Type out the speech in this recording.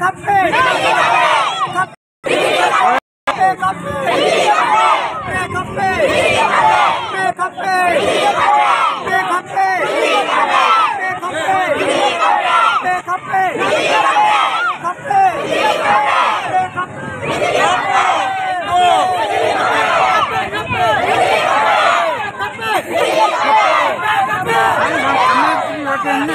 खप्पे। 真的